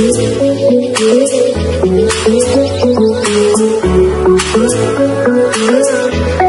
Ella se llama